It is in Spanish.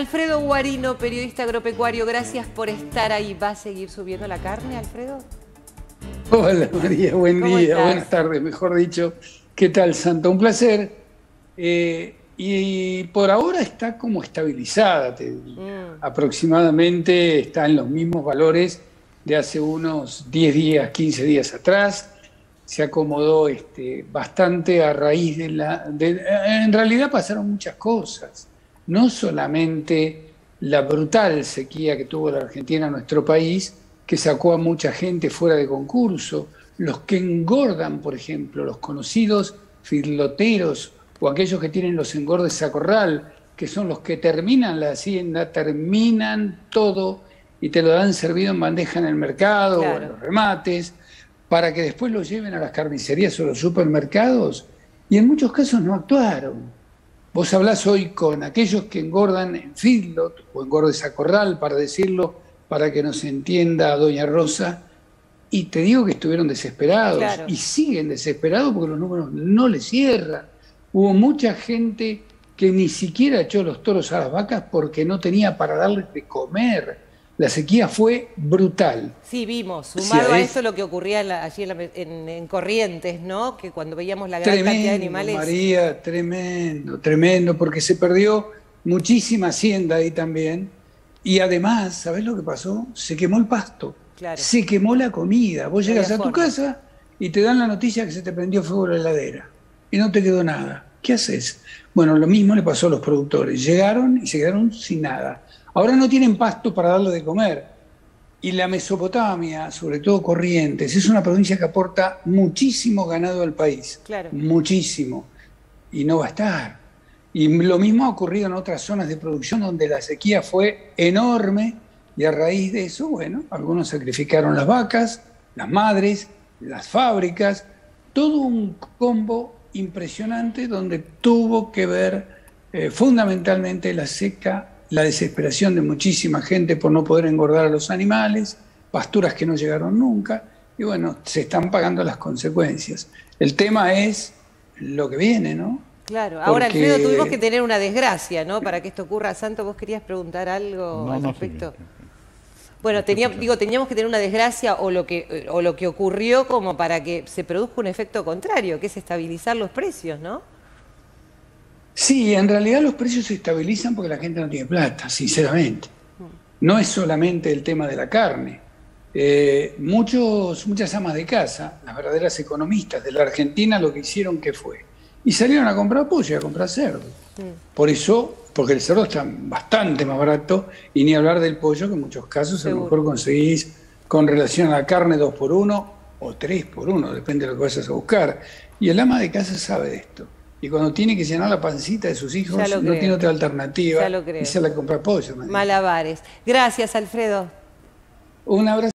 Alfredo Guarino, periodista agropecuario, gracias por estar ahí. ¿Va a seguir subiendo la carne, Alfredo? Hola María, buen día, buenas tardes, mejor dicho. ¿Qué tal, Santa? Un placer. Eh, y por ahora está como estabilizada, te mm. aproximadamente está en los mismos valores de hace unos 10 días, 15 días atrás. Se acomodó este, bastante a raíz de la... en realidad pasaron muchas cosas no solamente la brutal sequía que tuvo la Argentina, nuestro país, que sacó a mucha gente fuera de concurso, los que engordan, por ejemplo, los conocidos filoteros o aquellos que tienen los engordes a corral, que son los que terminan la hacienda, terminan todo y te lo dan servido en bandeja en el mercado o en los remates, para que después lo lleven a las carnicerías o los supermercados, y en muchos casos no actuaron Vos hablás hoy con aquellos que engordan en feedlot o engordes a corral, para decirlo, para que nos entienda doña Rosa, y te digo que estuvieron desesperados y siguen desesperados porque los números no les cierran. Hubo mucha gente que ni siquiera echó los toros a las vacas porque no tenía para darles de comer la sequía fue brutal. Sí, vimos, sumado a eso lo que ocurría allí en, Corrientes, ¿no? Que cuando veíamos la gran cantidad de animales... María, tremendo, tremendo, porque se perdió muchísima hacienda ahí también. Y además, ¿sabés lo que pasó? Se quemó el pasto, se quemó la comida. Vos llegas a tu casa y te dan la noticia que se te prendió fuego la heladera y no te quedó nada. ¿Qué haces? Bueno, lo mismo le pasó a los productores. Llegaron y se quedaron sin nada. Ahora no tienen pasto para darle de comer. Y la Mesopotamia, sobre todo Corrientes, es una provincia que aporta muchísimo ganado al país. Claro. Muchísimo. Y no va a estar. Y lo mismo ha ocurrido en otras zonas de producción donde la sequía fue enorme y a raíz de eso, bueno, algunos sacrificaron las vacas, las madres, las fábricas, todo un combo impresionante donde tuvo que ver eh, fundamentalmente la seca la desesperación de muchísima gente por no poder engordar a los animales, pasturas que no llegaron nunca, y bueno, se están pagando las consecuencias. El tema es lo que viene, ¿no? Claro, ahora Alfredo tuvimos que tener una desgracia, ¿no? Para que esto ocurra. Santo, ¿vos querías preguntar algo al respecto? Bueno, digo, teníamos que tener una desgracia o lo, que, o lo que ocurrió como para que se produzca un efecto contrario, que es estabilizar los precios, ¿no? Sí, en realidad los precios se estabilizan porque la gente no tiene plata, sinceramente. No es solamente el tema de la carne. Eh, muchos, muchas amas de casa, las verdaderas economistas de la Argentina, lo que hicieron que fue. Y salieron a comprar pollo y a comprar cerdo. Por eso, porque el cerdo está bastante más barato, y ni hablar del pollo, que en muchos casos a lo mejor conseguís con relación a la carne dos por uno o tres por uno, depende de lo que vayas a buscar. Y el ama de casa sabe de esto. Y cuando tiene que llenar la pancita de sus hijos, no tiene otra alternativa y se la compra pollo. Malabares. Gracias, Alfredo. Un abrazo.